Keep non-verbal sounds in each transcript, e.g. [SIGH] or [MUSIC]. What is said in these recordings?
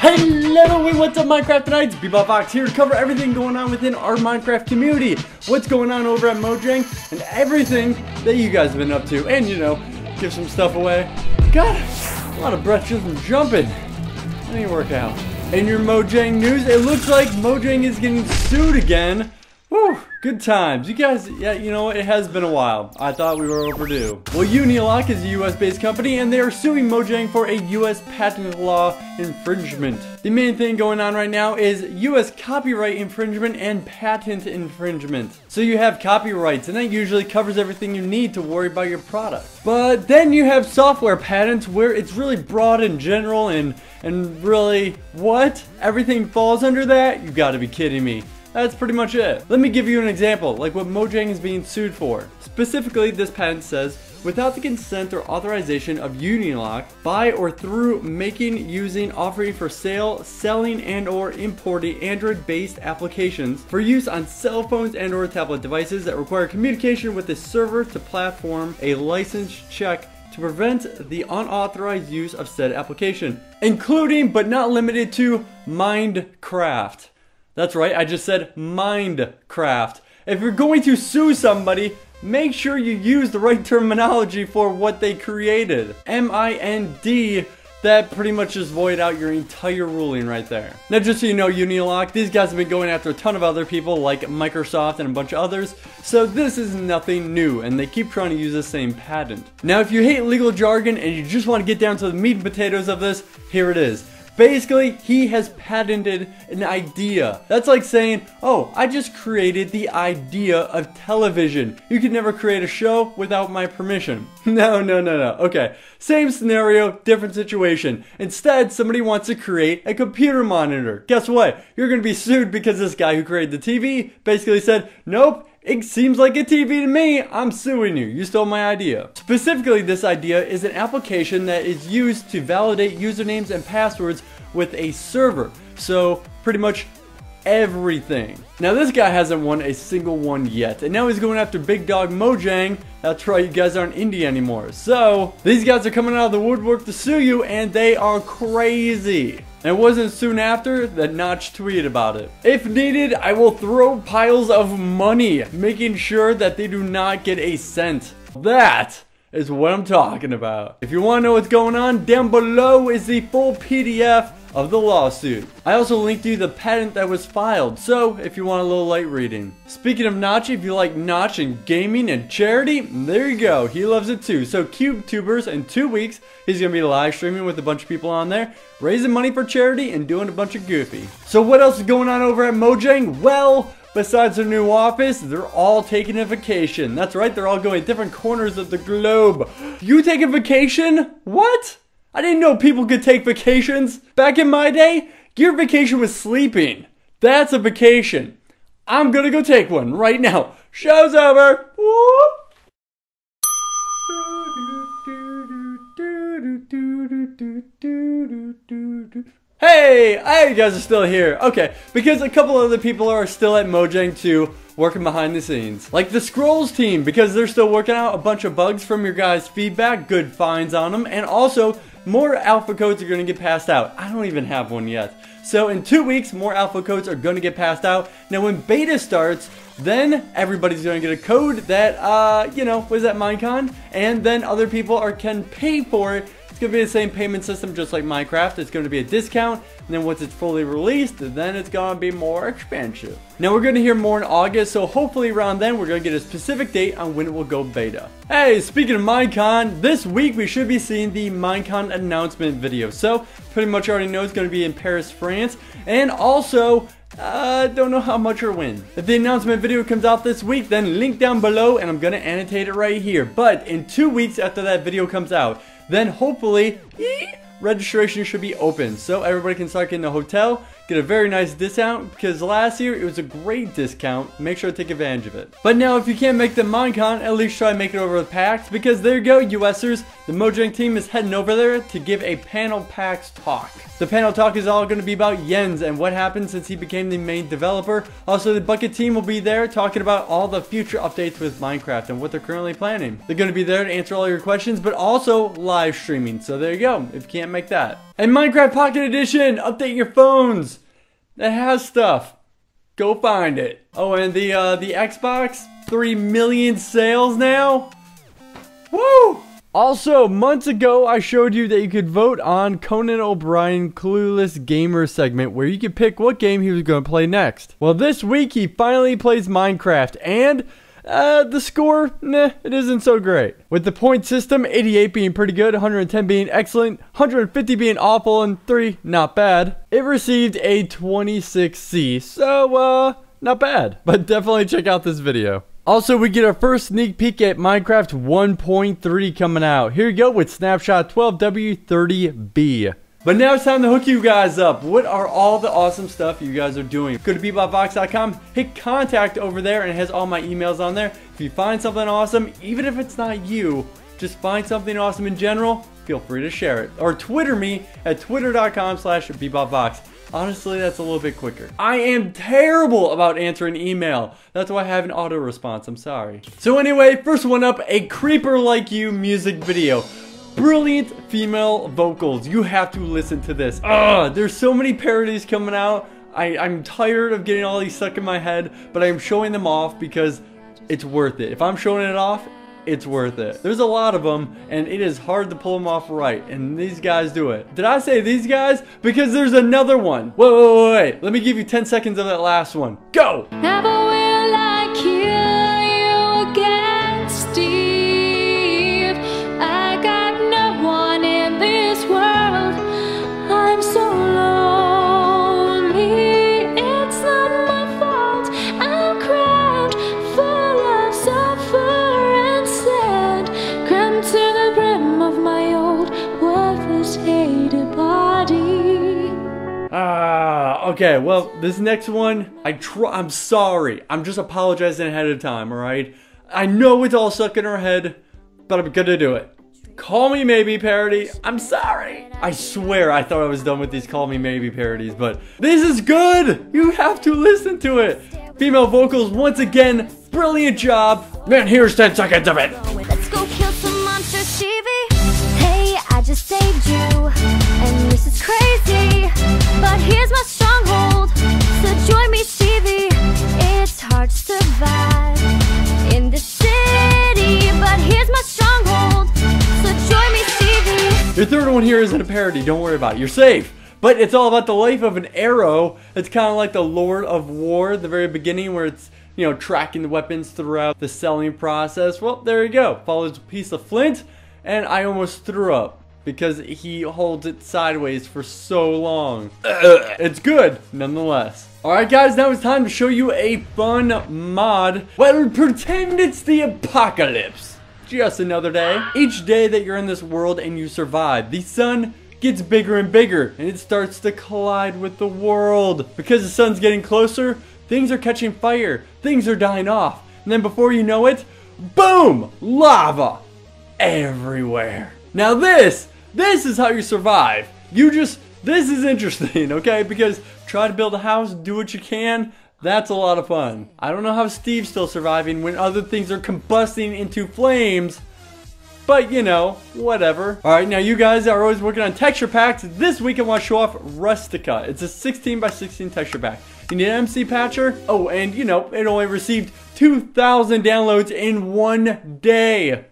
Hello, what's up Minecraft tonight? It's Bebop here to cover everything going on within our Minecraft community. What's going on over at Mojang and everything that you guys have been up to. And you know, give some stuff away. God, a lot of breath just from jumping. That ain't work out. In your Mojang news, it looks like Mojang is getting sued again Whew, good times. You guys, yeah, you know, it has been a while. I thought we were overdue. Well, Uniloc is a US-based company, and they are suing Mojang for a US patent law infringement. The main thing going on right now is US copyright infringement and patent infringement. So you have copyrights, and that usually covers everything you need to worry about your product. But then you have software patents where it's really broad and general and, and really, what? Everything falls under that? You gotta be kidding me. That's pretty much it. Let me give you an example, like what Mojang is being sued for. Specifically, this patent says, without the consent or authorization of Uniloc, by or through making, using, offering for sale, selling, and or importing Android-based applications for use on cell phones and or tablet devices that require communication with the server to platform a license check to prevent the unauthorized use of said application, including but not limited to Minecraft. That's right, I just said Minecraft. If you're going to sue somebody, make sure you use the right terminology for what they created. M-I-N-D that pretty much just void out your entire ruling right there. Now just so you know, Uniloc, these guys have been going after a ton of other people like Microsoft and a bunch of others, so this is nothing new, and they keep trying to use the same patent. Now if you hate legal jargon and you just want to get down to the meat and potatoes of this, here it is. Basically, he has patented an idea. That's like saying, oh, I just created the idea of television. You can never create a show without my permission. [LAUGHS] No, no, no, no. Okay, same scenario, different situation. Instead, somebody wants to create a computer monitor. Guess what? You're gonna be sued because this guy who created the TV basically said, nope, it seems like a TV to me. I'm suing you. You stole my idea. Specifically, this idea is an application that is used to validate usernames and passwords with a server. So pretty much everything. Now this guy hasn't won a single one yet, and now he's going after Big Dog Mojang. That's right, you guys aren't indie anymore. So, these guys are coming out of the woodwork to sue you, and they are crazy. And it wasn't soon after that Notch tweeted about it. If needed, I will throw piles of money, making sure that they do not get a cent. That is what I'm talking about. If you want to know what's going on, down below is the full PDF of the lawsuit. I also linked you the patent that was filed, so if you want a little light reading. Speaking of Notch, if you like Notch and gaming and charity, there you go, he loves it too. So QubeTubers in two weeks, he's gonna be live streaming with a bunch of people on there, raising money for charity and doing a bunch of goofy. So what else is going on over at Mojang? Well, Besides their new office, they're all taking a vacation. That's right, they're all going to different corners of the globe. You take a vacation? What? I didn't know people could take vacations. Back in my day, your vacation was sleeping. That's a vacation. I'm gonna go take one right now. Show's over. Whoop. Hey, you guys are still here. Okay, because a couple other people are still at Mojang 2 working behind the scenes. Like the Scrolls team, because they're still working out a bunch of bugs from your guys' feedback, good finds on them, and also more alpha codes are going to get passed out. I don't even have one yet. So in two weeks, more alpha codes are going to get passed out. Now when beta starts, then everybody's going to get a code that, uh, you know, was at Minecon, and then other people are can pay for it it's going to be the same payment system just like Minecraft. It's going to be a discount, and then once it's fully released, then it's going to be more expensive. Now we're going to hear more in August, so hopefully around then we're going to get a specific date on when it will go beta. Hey, speaking of Minecon, this week we should be seeing the Minecon announcement video. So, pretty much already know it's going to be in Paris, France, and also uh, don't know how much or when. If the announcement video comes out this week, then link down below and I'm gonna annotate it right here. But in two weeks after that video comes out, then hopefully, registration should be open. So everybody can start getting a hotel, get a very nice discount, because last year it was a great discount. Make sure to take advantage of it. But now if you can't make the Minecon, at least try to make it over with PAX, because there you go, USers. The Mojang team is heading over there to give a panel PAX talk. The panel talk is all going to be about Jens and what happened since he became the main developer. Also, the Bukkit team will be there talking about all the future updates with Minecraft and what they're currently planning. They're going to be there to answer all your questions, but also live streaming. So there you go, if you can't make that. And Minecraft Pocket Edition, update your phones. That has stuff. Go find it. Oh, and the uh, the Xbox, 3 million sales now? Woo! Also, months ago, I showed you that you could vote on Conan O'Brien Clueless Gamer segment where you could pick what game he was going to play next. Well, this week he finally plays Minecraft and uh, the score, nah, it isn't so great. With the point system, 88 being pretty good, 110 being excellent, 150 being awful, and 3 not bad, it received a 26C, so uh, not bad. [LAUGHS] But definitely check out this video. Also, we get our first sneak peek at Minecraft 1.3 coming out. Here you go with Snapshot 12W30C. But now it's time to hook you guys up. What are all the awesome stuff you guys are doing? Go to bebopvox.com, hit contact over there, and it has all my emails on there. If you find something awesome, even if it's not you, just find something awesome in general, feel free to share it. Or Twitter me at twitter.com slash bebopvox. Honestly, that's a little bit quicker. I am terrible about answering email. That's why I have an auto response. I'm sorry. So anyway, first one up, a Creeper Like You music video brilliant female vocals. You have to listen to this. Ugh, there's so many parodies coming out. I, I'm tired of getting all these stuck in my head, but I'm showing them off because it's worth it. If I'm showing it off, it's worth it. There's a lot of them, and it is hard to pull them off right, and these guys do it. Did I say these guys? Because there's another one. Wait, wait, wait, wait. Let me give you 10 seconds of that last one. Go! Never okay. Well, this next one, I try. I'm sorry. I'm just apologizing ahead of time. All right. I know it's all stuck in our head, but I'm gonna do it. Call Me Maybe parody. I'm sorry. I swear I thought I was done with these Call Me Maybe parodies, but this is good. You have to listen to it. Female vocals once again. Brilliant job. Man, here's 10 seconds of it. Let's go kill some. Hey, I just saved you, and this is crazy. But here's my join me, Stevie. It's hard to survive in the city, but here's my stronghold, so join me, Stevie. Your third one here isn't a parody. Don't worry about it. You're safe. But it's all about the life of an arrow. It's kind of like the Lord of War the very beginning, where it's you know tracking the weapons throughout the selling process. Well, there you go. Follows a piece of flint, and I almost threw up because he holds it sideways for so long. It's good nonetheless. Alright guys, now it's time to show you a fun mod. Well, pretend it's the apocalypse. Just another day. Each day that you're in this world and you survive, the sun gets bigger and bigger and it starts to collide with the world. Because the sun's getting closer, things are catching fire, things are dying off. And then before you know it, boom! Lava! Everywhere. Now this, this is how you survive. You just, this is interesting, [LAUGHS] okay? Because try to build a house, do what you can, that's a lot of fun. I don't know how Steve's still surviving when other things are combusting into flames, but you know, whatever. Alright, now you guys are always working on texture packs. This week I want to show off Rustica. It's a 16 by 16 texture pack. You need an MC Patcher? Oh, and you know, it only received 2,000 downloads in one day.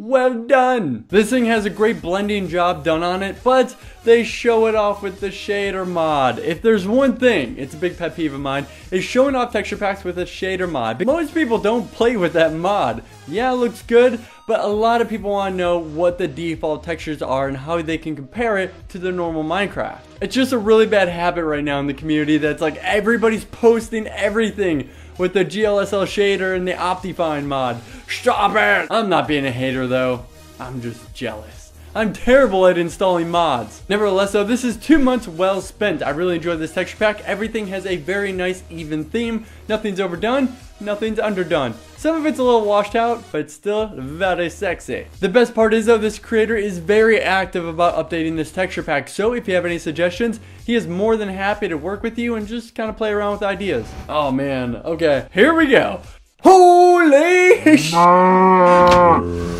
Well done! This thing has a great blending job done on it, but they show it off with the shader mod. If there's one thing, it's a big pet peeve of mine, is showing off texture packs with a shader mod. Most people don't play with that mod. Yeah, it looks good, but a lot of people want to know what the default textures are and how they can compare it to the normal Minecraft. It's just a really bad habit right now in the community that's like everybody's posting everything with the GLSL shader and the Optifine mod. Stop it! I'm not being a hater though. I'm just jealous. I'm terrible at installing mods. Nevertheless though, this is two months well spent. I really enjoyed this texture pack. Everything has a very nice even theme. Nothing's overdone, nothing's underdone. Some of it's a little washed out, but still very sexy. The best part is though, this creator is very active about updating this texture pack, so if you have any suggestions, he is more than happy to work with you and just kind of play around with ideas. Oh man, okay, here we go. Holy sh-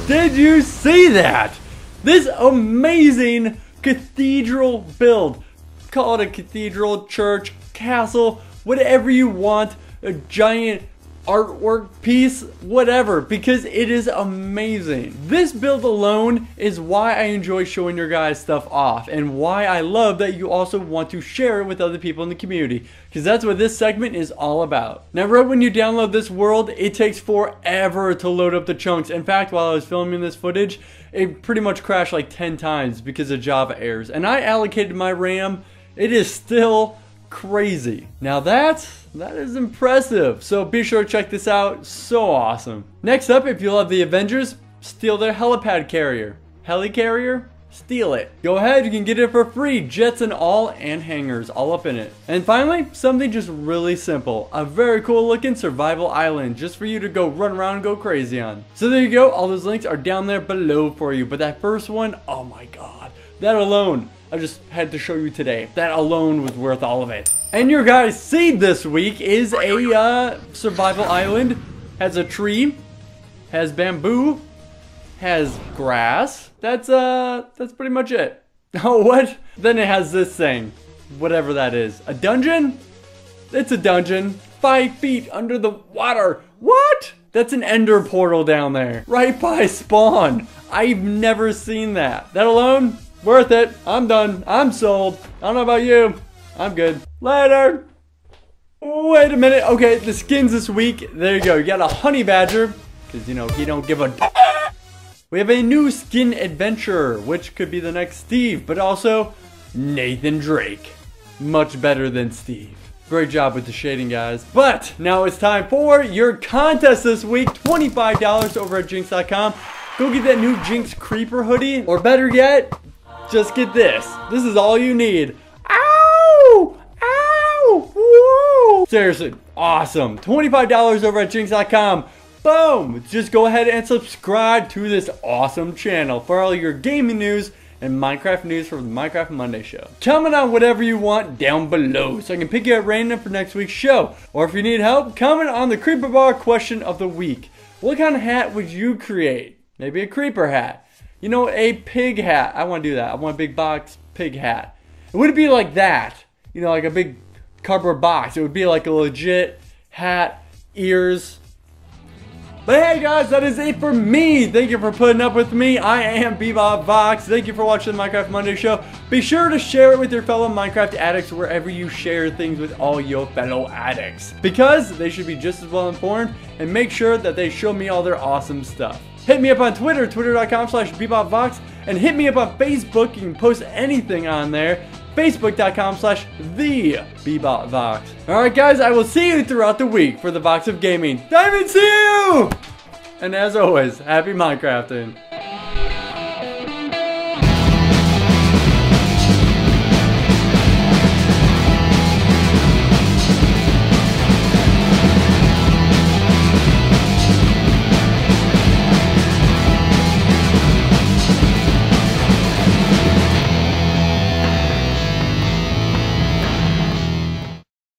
Did you see that? This amazing cathedral build. Call it a cathedral, church, castle, whatever you want. A giant artwork piece, whatever, because it is amazing. This build alone is why I enjoy showing your guys stuff off and why I love that you also want to share it with other people in the community because that's what this segment is all about. Now right when you download this world, it takes forever to load up the chunks. In fact, while I was filming this footage, it pretty much crashed like 10 times because of Java errors. And I allocated my RAM, it is still crazy. Now that, that is impressive. So be sure to check this out. So awesome. Next up, if you love the Avengers, steal their helipad carrier. Heli carrier? Steal it. Go ahead, you can get it for free. Jets and all, and hangars, all up in it. And finally, something just really simple. A very cool looking survival island, just for you to go run around and go crazy on. So there you go, all those links are down there below for you. But that first one, oh my god. That alone, I just had to show you today. That alone was worth all of it. And your guys' seed this week is a uh, survival island. Has a tree, has bamboo, has grass. That's uh, that's pretty much it. [LAUGHS] Oh, what? Then it has this thing, whatever that is. A dungeon? It's a dungeon. Five feet under the water. What? That's an ender portal down there. Right by spawn. I've never seen that. That alone, worth it. I'm done. I'm sold. I don't know about you. I'm good. Later. Wait a minute. Okay, the skins this week. There you go. You got a honey badger. Because, you know, he don't give a... We have a new skin adventurer, which could be the next Steve, but also Nathan Drake. Much better than Steve. Great job with the shading, guys. But now it's time for your contest this week. $25 over at Jinx.com. Go get that new Jinx Creeper hoodie. Or better yet, just get this. This is all you need. Ow! Ow! Whoa! Seriously, awesome. $25 over at Jinx.com. Boom! Just go ahead and subscribe to this awesome channel for all your gaming news and Minecraft news from the Minecraft Monday show. Comment on whatever you want down below so I can pick you at random for next week's show. Or if you need help, comment on the Creeper Bar question of the week. What kind of hat would you create? Maybe a creeper hat. You know, a pig hat. I want to do that. I want a big box pig hat. It would be like that. You know, like a big cardboard box. It would be like a legit hat, ears, but hey guys, that is it for me. Thank you for putting up with me. I am Bebop Vox. Thank you for watching the Minecraft Monday show. Be sure to share it with your fellow Minecraft addicts wherever you share things with all your fellow addicts. Because they should be just as well informed and make sure that they show me all their awesome stuff. Hit me up on Twitter, twitter.com slash bebopvox, and hit me up on Facebook. You can post anything on there facebook.com slash the bebopvox. Alright guys, I will see you throughout the week for the Vox of Gaming. Diamond see you! And as always, happy Minecrafting.